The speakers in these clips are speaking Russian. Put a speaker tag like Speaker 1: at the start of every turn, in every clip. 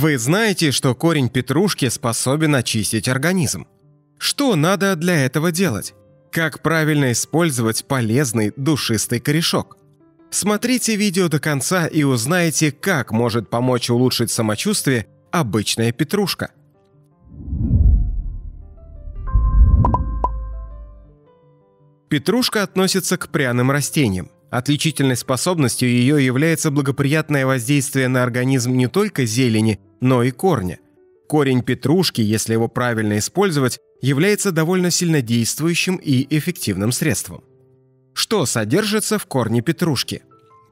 Speaker 1: Вы знаете, что корень петрушки способен очистить организм. Что надо для этого делать? Как правильно использовать полезный душистый корешок? Смотрите видео до конца и узнаете, как может помочь улучшить самочувствие обычная петрушка. Петрушка относится к пряным растениям. Отличительной способностью ее является благоприятное воздействие на организм не только зелени, но и корня. Корень петрушки, если его правильно использовать, является довольно сильнодействующим и эффективным средством. Что содержится в корне петрушки?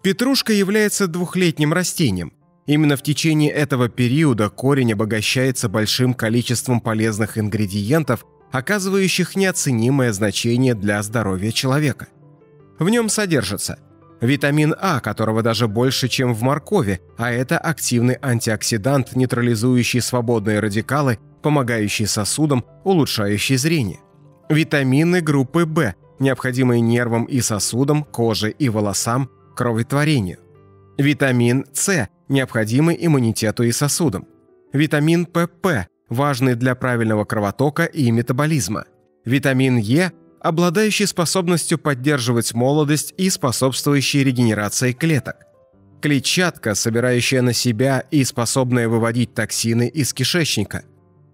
Speaker 1: Петрушка является двухлетним растением. Именно в течение этого периода корень обогащается большим количеством полезных ингредиентов, оказывающих неоценимое значение для здоровья человека. В нем содержится витамин А, которого даже больше, чем в моркови, а это активный антиоксидант, нейтрализующий свободные радикалы, помогающий сосудам, улучшающий зрение. Витамины группы В, необходимые нервам и сосудам, коже и волосам, кроветворению. Витамин С, необходимый иммунитету и сосудам. Витамин ПП, важный для правильного кровотока и метаболизма. Витамин Е, обладающий способностью поддерживать молодость и способствующий регенерации клеток. Клетчатка, собирающая на себя и способная выводить токсины из кишечника.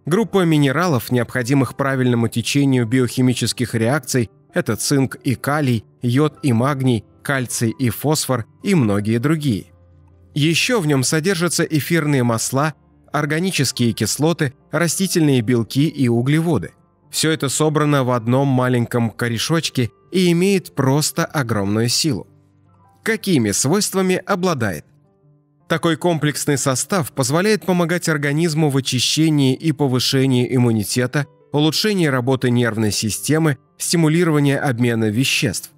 Speaker 1: Группа минералов, необходимых правильному течению биохимических реакций, это цинк и калий, йод и магний, кальций и фосфор и многие другие. Еще в нем содержатся эфирные масла, органические кислоты, растительные белки и углеводы – все это собрано в одном маленьком корешочке и имеет просто огромную силу. Какими свойствами обладает? Такой комплексный состав позволяет помогать организму в очищении и повышении иммунитета, улучшении работы нервной системы, стимулировании обмена веществ.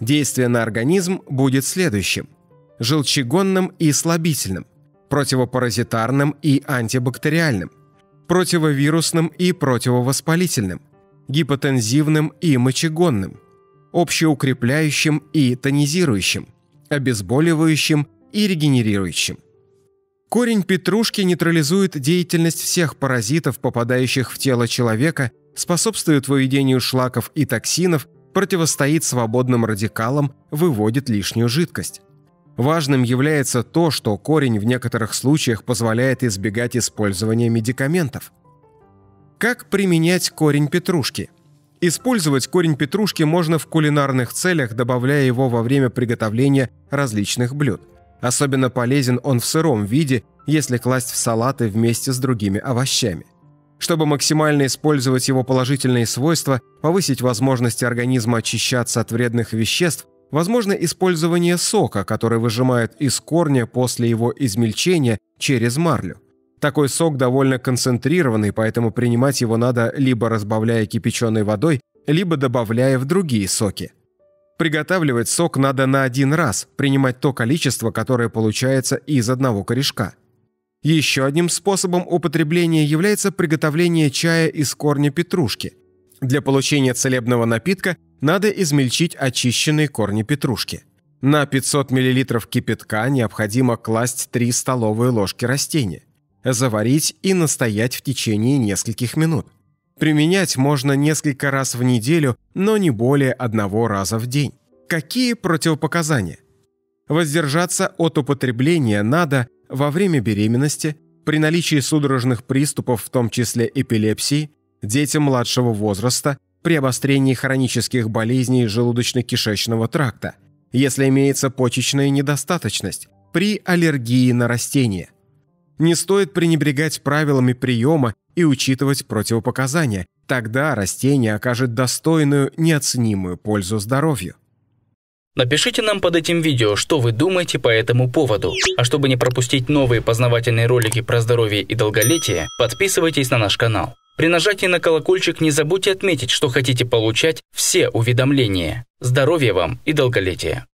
Speaker 1: Действие на организм будет следующим – желчегонным и слабительным, противопаразитарным и антибактериальным, противовирусным и противовоспалительным, гипотензивным и мочегонным, общеукрепляющим и тонизирующим, обезболивающим и регенерирующим. Корень петрушки нейтрализует деятельность всех паразитов, попадающих в тело человека, способствует выведению шлаков и токсинов, противостоит свободным радикалам, выводит лишнюю жидкость. Важным является то, что корень в некоторых случаях позволяет избегать использования медикаментов. Как применять корень петрушки? Использовать корень петрушки можно в кулинарных целях, добавляя его во время приготовления различных блюд. Особенно полезен он в сыром виде, если класть в салаты вместе с другими овощами. Чтобы максимально использовать его положительные свойства, повысить возможности организма очищаться от вредных веществ, Возможно использование сока, который выжимают из корня после его измельчения через марлю. Такой сок довольно концентрированный, поэтому принимать его надо либо разбавляя кипяченой водой, либо добавляя в другие соки. Приготавливать сок надо на один раз, принимать то количество, которое получается из одного корешка. Еще одним способом употребления является приготовление чая из корня петрушки. Для получения целебного напитка надо измельчить очищенные корни петрушки. На 500 мл кипятка необходимо класть 3 столовые ложки растения. Заварить и настоять в течение нескольких минут. Применять можно несколько раз в неделю, но не более одного раза в день. Какие противопоказания? Воздержаться от употребления надо во время беременности, при наличии судорожных приступов, в том числе эпилепсии, детям младшего возраста, при обострении хронических болезней желудочно-кишечного тракта, если имеется почечная недостаточность, при аллергии на растения. Не стоит пренебрегать правилами приема и учитывать противопоказания, тогда растение окажет достойную, неоценимую пользу здоровью.
Speaker 2: Напишите нам под этим видео, что вы думаете по этому поводу. А чтобы не пропустить новые познавательные ролики про здоровье и долголетие, подписывайтесь на наш канал. При нажатии на колокольчик не забудьте отметить, что хотите получать все уведомления. Здоровья вам и долголетия!